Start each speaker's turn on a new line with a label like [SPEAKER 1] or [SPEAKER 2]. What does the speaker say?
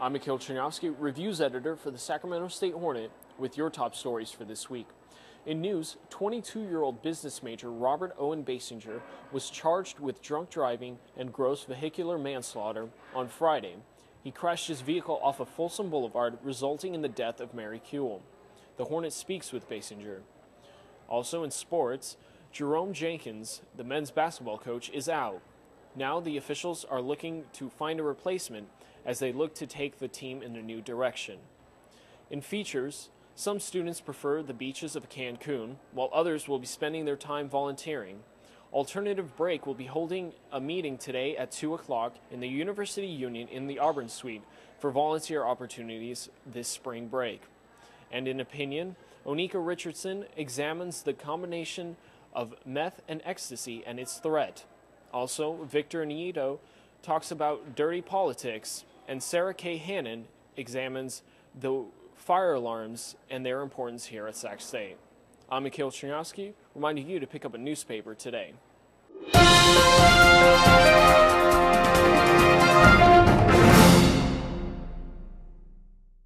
[SPEAKER 1] I'm Mikhail Chernovsky, reviews editor for the Sacramento State Hornet, with your top stories for this week. In news, 22 year old business major Robert Owen Basinger was charged with drunk driving and gross vehicular manslaughter on Friday. He crashed his vehicle off of Folsom Boulevard, resulting in the death of Mary Kuehl. The Hornet speaks with Basinger. Also in sports, Jerome Jenkins, the men's basketball coach, is out. Now the officials are looking to find a replacement as they look to take the team in a new direction. In features, some students prefer the beaches of Cancun, while others will be spending their time volunteering. Alternative Break will be holding a meeting today at 2 o'clock in the University Union in the Auburn Suite for volunteer opportunities this spring break. And in opinion, Onika Richardson examines the combination of meth and ecstasy and its threat. Also, Victor Nieto talks about dirty politics, and Sarah K. Hannon examines the fire alarms and their importance here at Sac State. I'm Mikhail Chernovsky, reminding you to pick up a newspaper today.